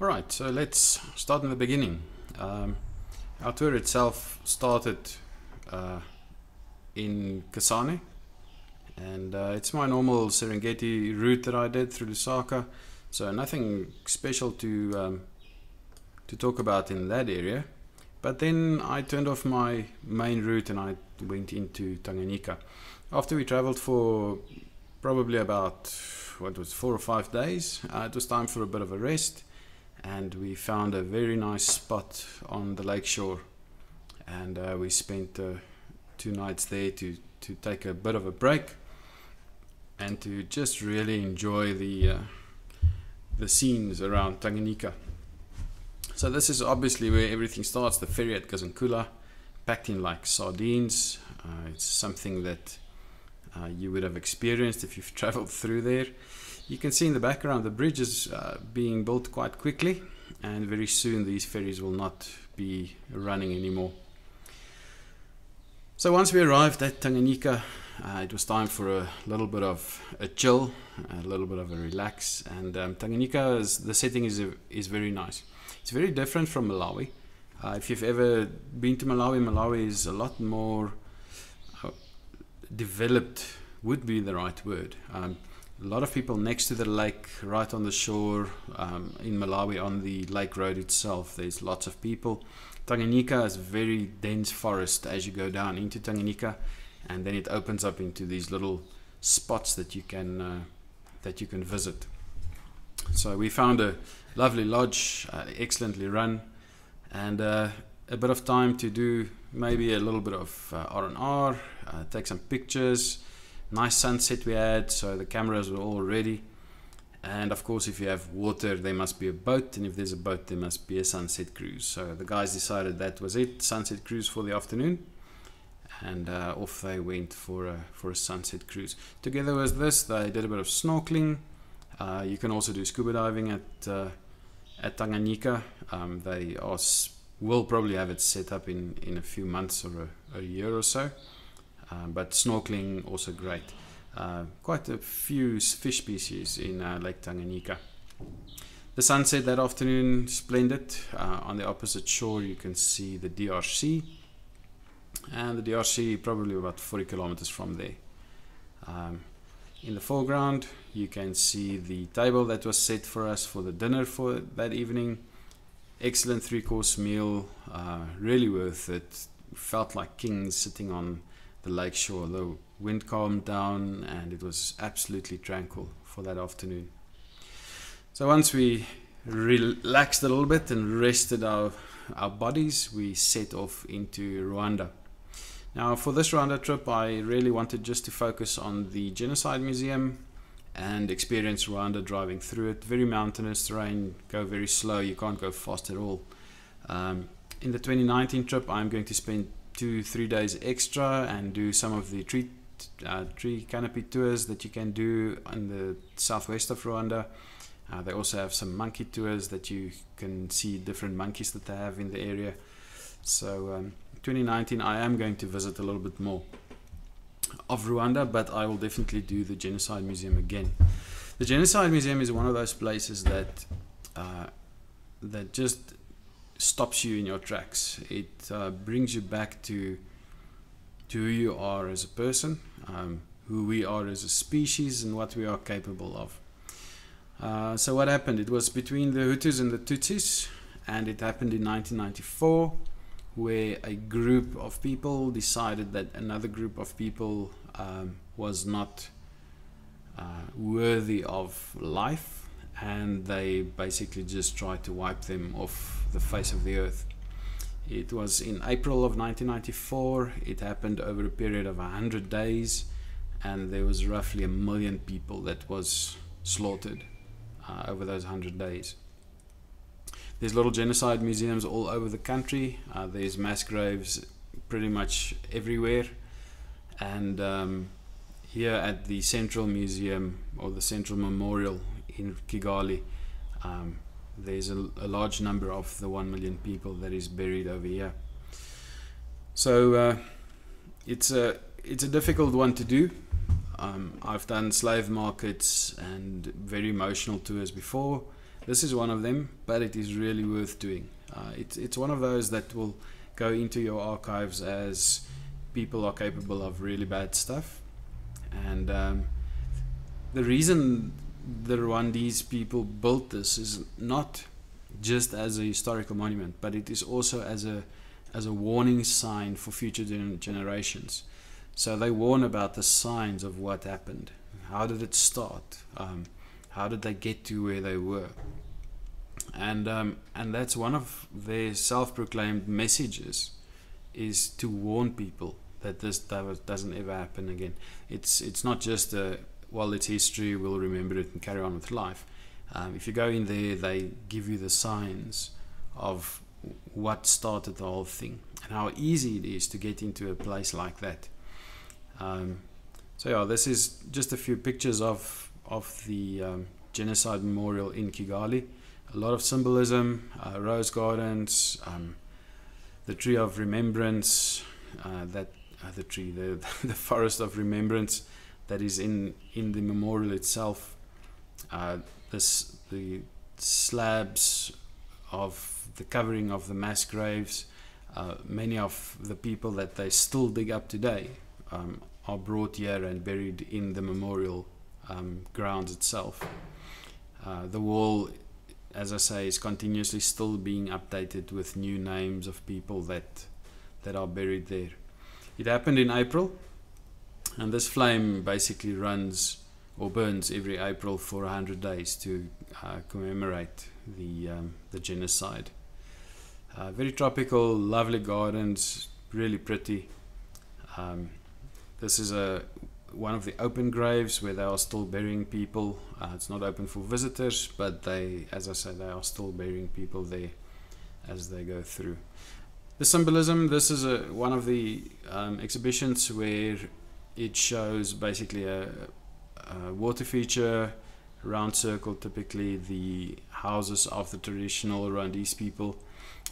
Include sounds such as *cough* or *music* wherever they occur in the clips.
All right, so let's start in the beginning. Um, our tour itself started uh, in Kasane, and uh, it's my normal Serengeti route that I did through Lusaka. So nothing special to um, to talk about in that area. But then I turned off my main route and I went into Tanganyika. After we traveled for probably about what was four or five days, uh, it was time for a bit of a rest and we found a very nice spot on the lake shore and uh, we spent uh, two nights there to, to take a bit of a break and to just really enjoy the uh, the scenes around Tanganyika. So this is obviously where everything starts. The ferry at Kazungula, packed in like sardines. Uh, it's something that uh, you would have experienced if you've *laughs* traveled through there. You can see in the background the bridge is uh, being built quite quickly and very soon these ferries will not be running anymore. So once we arrived at Tanganyika, uh, it was time for a little bit of a chill, a little bit of a relax, and um, Tanganyika is the setting is is very nice. It's very different from Malawi. Uh, if you've ever been to Malawi, Malawi is a lot more uh, developed. Would be the right word. Um, a lot of people next to the lake, right on the shore um, in Malawi, on the lake road itself. There's lots of people. Tanganyika is very dense forest as you go down into Tanganyika, and then it opens up into these little spots that you can uh, that you can visit. So we found a lovely lodge, uh, excellently run, and uh, a bit of time to do maybe a little bit of uh, R and R, uh, take some pictures nice sunset we had, so the cameras were all ready. And of course, if you have water, there must be a boat, and if there's a boat, there must be a sunset cruise. So the guys decided that was it sunset cruise for the afternoon, and uh, off they went for a, for a sunset cruise. Together with this, they did a bit of snorkeling. Uh, you can also do scuba diving at uh, at Tanganyika. Um, they are, will probably have it set up in, in a few months or a, a year or so. Um, but snorkeling also great. Uh, quite a few fish species in uh, Lake Tanganyika. The sunset that afternoon, splendid. Uh, on the opposite shore, you can see the DRC, and the DRC probably about 40 kilometers from there. Um, in the foreground, you can see the table that was set for us for the dinner for that evening. Excellent three course meal, uh, really worth it. Felt like kings sitting on the lake shore. The wind calmed down and it was absolutely tranquil for that afternoon. So once we relaxed a little bit and rested our, our bodies, we set off into Rwanda. Now, for this Rwanda trip, I really wanted just to focus on the Genocide Museum and experience Rwanda driving through it. Very mountainous terrain, go very slow, you can't go fast at all. Um, in the 2019 trip, I'm going to spend two three days extra and do some of the tree uh, tree canopy tours that you can do in the southwest of Rwanda. Uh, they also have some monkey tours that you can see different monkeys that they have in the area. So um, 2019 I am going to visit a little bit more of Rwanda, but I will definitely do the Genocide Museum again. The Genocide Museum is one of those places that uh, that just stops you in your tracks. It uh, brings you back to to who you are as a person, um, who we are as a species, and what we are capable of. Uh, so what happened? It was between the Hutus and the Tutsis, and it happened in 1994, where a group of people decided that another group of people um, was not uh, worthy of life and they basically just tried to wipe them off the face of the earth. It was in April of 1994. It happened over a period of 100 days, and there was roughly a million people that was slaughtered uh, over those 100 days. There's little genocide museums all over the country. Uh, there's mass graves pretty much everywhere, and um, here at the Central Museum or the Central Memorial in Kigali, um, there's a, a, large number of the 1 million people that is buried over here. So uh, it's, a, it's a difficult one to do. Um, I've done slave markets and very emotional tours before, this is one of them, but it is really worth doing. Uh, it's it's one of those that will go into your archives as people are capable of really bad stuff, and um, the reason the Rwandese people built this is not just as a historical monument, but it is also as a as a warning sign for future generations. So they warn about the signs of what happened. How did it start? Um, how did they get to where they were? And um, and that's one of their self-proclaimed messages, is to warn people that this doesn't ever happen again. It's it's not just a well, it's history. We'll remember it and carry on with life. Um, if you go in there, they give you the signs of what started the whole thing and how easy it is to get into a place like that. Um, so yeah, this is just a few pictures of of the um, genocide memorial in Kigali. A lot of symbolism, uh, rose gardens, um, the tree of remembrance, uh, that uh, the tree, the *laughs* the forest of remembrance that is in in the memorial itself. Uh, this the slabs of the covering of the mass graves. Uh, many of the people that they still dig up today um, are brought here and buried in the memorial um, grounds itself. Uh, the wall, as I say, is continuously still being updated with new names of people that that are buried there. It happened in April, and this flame basically runs or burns every April for 100 days to uh, commemorate the, um, the genocide. Uh, very tropical, lovely gardens, really pretty. Um, this is a one of the open graves where they are still burying people. Uh, it's not open for visitors, but they, as I said, they are still burying people there as they go through. The symbolism. This is a one of the um, exhibitions where it shows basically a, a water feature, round circle, typically the houses of the traditional Rwandese people,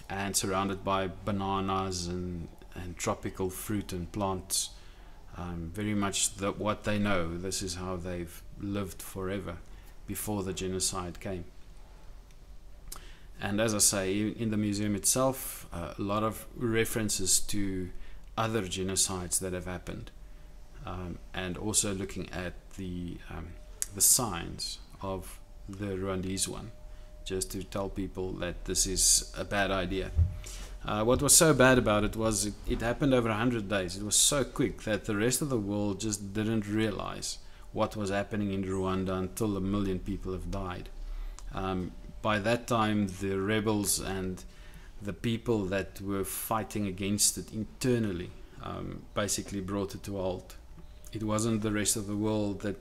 and surrounded by bananas and, and tropical fruit and plants. Um, very much the, what they know. This is how they've lived forever before the genocide came. And as I say, in the museum itself, uh, a lot of references to other genocides that have happened um, and also looking at the um, the signs of the Rwandese one, just to tell people that this is a bad idea. Uh, what was so bad about it was it, it happened over 100 days. It was so quick that the rest of the world just didn't realize what was happening in Rwanda until a million people have died. Um, by that time, the rebels and the people that were fighting against it internally um, basically brought it to a halt it wasn't the rest of the world that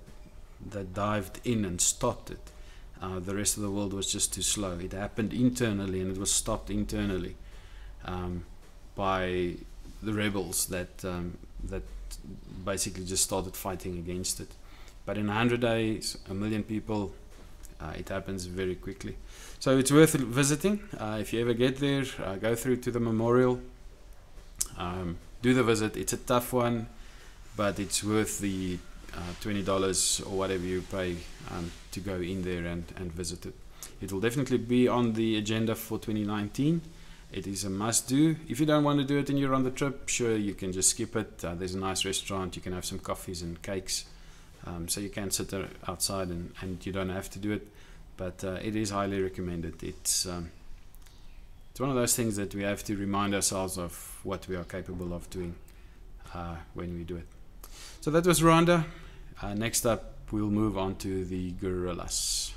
that dived in and stopped it. Uh, the rest of the world was just too slow. It happened internally and it was stopped internally um, by the rebels that um, that basically just started fighting against it. But in 100 days, a million people, uh, it happens very quickly. So it's worth visiting. Uh, if you ever get there, uh, go through to the memorial, um, do the visit. It's a tough one but it's worth the uh, twenty dollars or whatever you pay um, to go in there and, and visit it. It will definitely be on the agenda for 2019. It is a must do. If you don't want to do it and you're on the trip, sure you can just skip it. Uh, there's a nice restaurant. You can have some coffees and cakes. Um, so you can sit outside and, and you don't have to do it. But uh, it is highly recommended. It's um, it's one of those things that we have to remind ourselves of what we are capable of doing uh, when we do it. So that was Rwanda. Uh, next up, we'll move on to the gorillas.